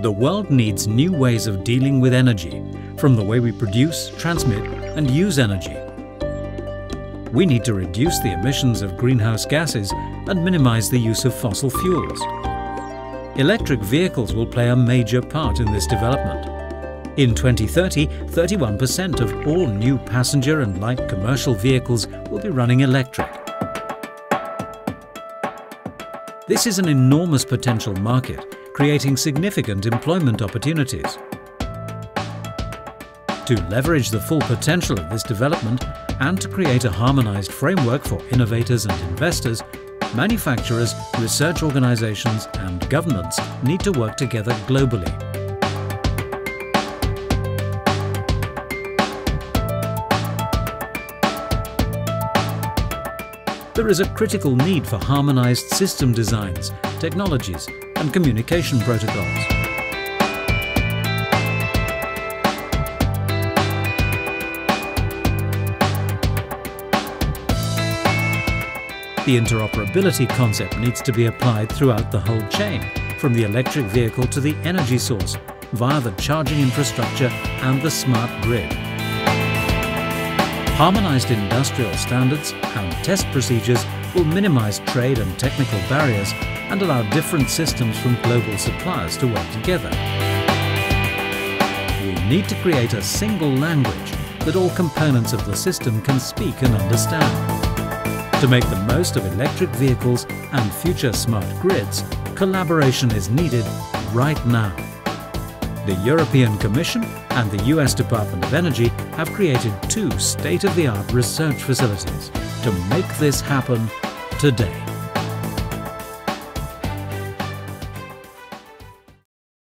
The world needs new ways of dealing with energy, from the way we produce, transmit and use energy. We need to reduce the emissions of greenhouse gases and minimize the use of fossil fuels. Electric vehicles will play a major part in this development. In 2030, 31% of all new passenger and light commercial vehicles will be running electric. This is an enormous potential market creating significant employment opportunities. To leverage the full potential of this development and to create a harmonized framework for innovators and investors, manufacturers, research organizations and governments need to work together globally. There is a critical need for harmonized system designs, technologies and communication protocols. The interoperability concept needs to be applied throughout the whole chain, from the electric vehicle to the energy source, via the charging infrastructure and the smart grid. Harmonized industrial standards and test procedures will minimize trade and technical barriers and allow different systems from global suppliers to work together. We need to create a single language that all components of the system can speak and understand. To make the most of electric vehicles and future smart grids, collaboration is needed right now. The European Commission and the US Department of Energy have created two state-of-the-art research facilities to make this happen today.